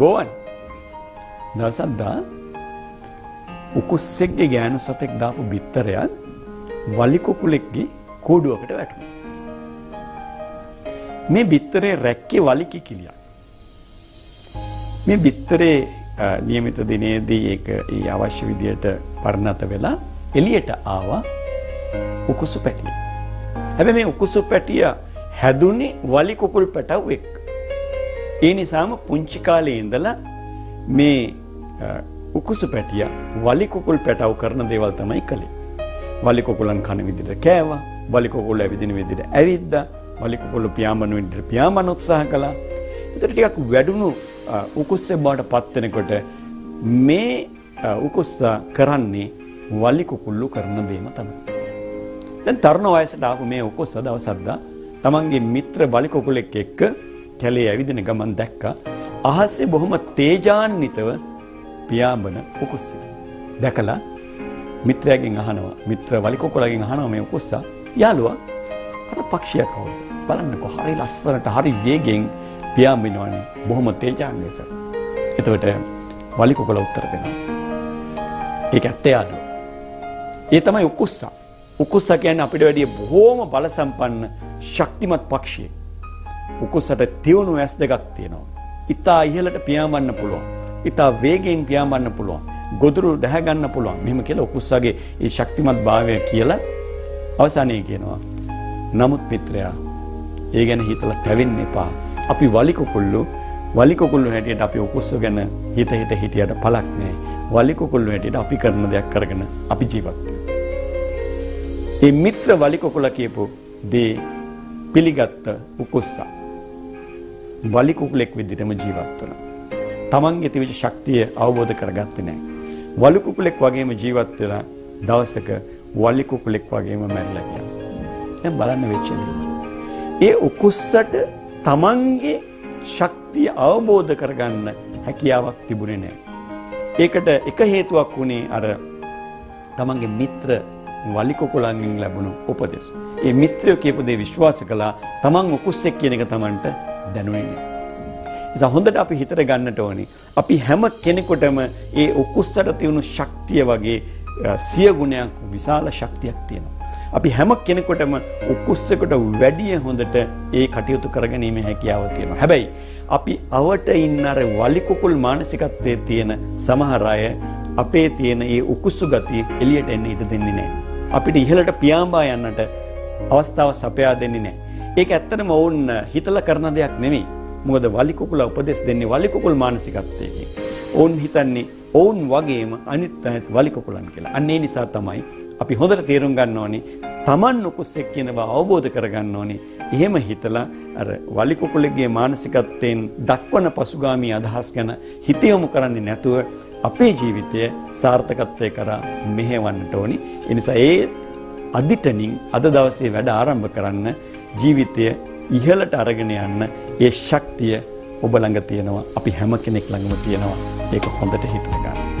ගෝවන් දවසක්දා උකුස්සෙක්ගේ ගෑනු සතෙක් දාපු බිත්තරයක් වලිකුකුලෙක්ගේ කෝඩුවකට වැටුණා. මේ බිත්තරේ රැක්කේ වලිකි කිලියක්. මේ බිත්තරේ નિયમિત දිනේදී ඒක ඒ අවශ්‍ය විදියට පරිණත වෙලා එළියට ආවා උකුසු පැටිය. හැබැයි මේ උකුසු පැටිය හැදුනේ වලි කුකුල් පැටව් එක්ක. ඒ නිසාම පුංචි කාලේ ඉඳලා මේ උකුසු පැටිය වලි කුකුල් පැටව් කරන දේවල් තමයි කළේ. වලි කුකුලන් කන විදිහට කෑවා, වලි කුකුල් ඇවිදින විදිහට ඇවිද්දා, වලි කුකුල් පියාඹන විදිහට පියාඹන උත්සාහ කළා. ඒතර ටිකක් වැඩුණු උකුස්සේ බවට පත් වෙනකොට මේ උකුස්සා කරන්නේ වලි කුකුල්ලු කරන දේම තමයි. දැන් තරුණ වයසට ආපු මේ උකුස්ස දවසක්දා තමන්ගේ මිත්‍ර වලි කුකුලෙක් එක්ක කැලේ ඇවිදින ගමන් දැක්කා අහසේ බොහොම තේජාන්විතව පියාඹන උකුස්ස. දැකලා මිත්‍රයාගෙන් අහනවා මිත්‍ර වලි කුකුලගෙන් අහනවා මේ උකුස්සා යාළුවා අර පක්ෂියා කවුද? බලන්නකෝ හරි ලස්සනට හරි වේගෙන් පියාඹිනවනේ බොහොම තේජාන්විත. එතකොට වලි කුකුල උත්තර දෙනවා. ඒක ඇත්තේ යාළුවා. ඒ තමයි උකුස්සා. උකුස්සා කියන්නේ අපිට වැඩිය බොහෝම බල සම්පන්න ශක්තිමත් පක්ෂියෙක්. උකුස්සට තියුණු ඇස් දෙකක් තියෙනවා. ඉතා ඉහළට පියාඹන්න පුළුවන්. ඉතා වේගයෙන් පියාඹන්න පුළුවන්. ගොදුරු දැහැ ගන්න පුළුවන්. මෙහෙම කියලා උකුස්සගේ ඒ ශක්තිමත් භාවය කියලා අවසානයේ කියනවා. නමුත් මිත්‍රයා ඒ ගැන හිතලා තැවෙන්න එපා. අපි වලි කුකුල්ලු වලි කුකුල්ලු හැටියට අපි උකුස්ස ගැන හිත හිත හිටියට පළක් නැහැ. වලි කුකුල්ලු හැටියට අපි කරන දෙයක් කරගෙන අපි ජීවත් ඒ මිත්‍ර වලි කුකුල කියපු දේ පිළිගත්ත උකුස්සා වලි කුකුලෙක් විදිහටම ජීවත් වුණා. තමන්ගේ තිබිච්ච ශක්තිය අවබෝධ කරගත්තේ නැහැ. වලි කුකුලෙක් වගේම ජීවත් වෙලා දවසක වලි කුකුලෙක් වගේම මැරිලා ගියා. දැන් බලන්න වෙච්ච ඒ උකුස්සට තමන්ගේ ශක්තිය අවබෝධ කරගන්න හැකියාවක් තිබුණේ නැහැ. ඒකට එක හේතුවක් වුණේ අර තමන්ගේ මිත්‍ර වලි කුකුලන්ගෙන් ලැබුණු උපදෙස්. ඒ මිත්‍රයෝ කියපු දේ විශ්වාස කළා. තමන් උකුස්සෙක් කියන එක තමන්ට දැනුනේ නැහැ. නිසා හොඳට අපි හිතට ගන්නට ඕනේ. අපි හැම කෙනෙකුටම ඒ උකුස්සට තියුණු ශක්තිය වගේ සිය ගුණයක් විශාල ශක්තියක් තියෙනවා. අපි හැම කෙනෙකුටම උකුස්සෙකුට වැඩිය හොඳට ඒ කටයුතු කරගැනීමේ හැකියාව තියෙනවා. හැබැයි අපි අවට ඉන්න අර වලි කුකුල් මානසිකත්වයේ තියෙන සමහර අය අපේ තියෙන ඒ උකුස්සු ගතිය එළියට එන්න ඉඩ දෙන්නේ නැහැ. අපිට ඉහළට පියාඹා යන්නට අවස්ථාව සපයා දෙන්නේ නැහැ. ඒක ඇත්තටම ඔවුන් හිතලා කරන දෙයක් නෙමෙයි. මොකද වලි කුකුල උපදෙස් දෙන්නේ වලි කුකුල් මානසිකත්වයකින්. ඔවුන් හිතන්නේ ඔවුන් වගේම අනිත් අයත් වලි කුකුලන් කියලා. අන්න ඒ නිසා තමයි අපි හොඳට තේරුම් ගන්න ඕනේ Taman නුකුස්සෙක් කියන බව අවබෝධ කරගන්න ඕනේ. එහෙම හිතලා අර වලි කුකුලෙක්ගේ මානසිකත්වයෙන් දක්වන පසුගාමී අදහස් ගැන හිත යොමු කරන්නේ නැතුව අපේ ජීවිතය සාර්ථකත්වය කරා මෙහෙවන්නට ඕනි. ඒ නිසා ඒ අදිටනින් අද දවසේ වැඩ ආරම්භ කරන්න ජීවිතය ඉහළට අරගෙන යන්න ඒ ශක්තිය ඔබ ළඟ තියෙනවා. අපි හැම කෙනෙක් ළඟම තියෙනවා. ඒක හොඳට හිතලා ගන්න.